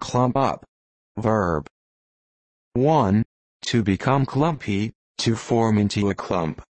clump up. Verb 1. To become clumpy, to form into a clump.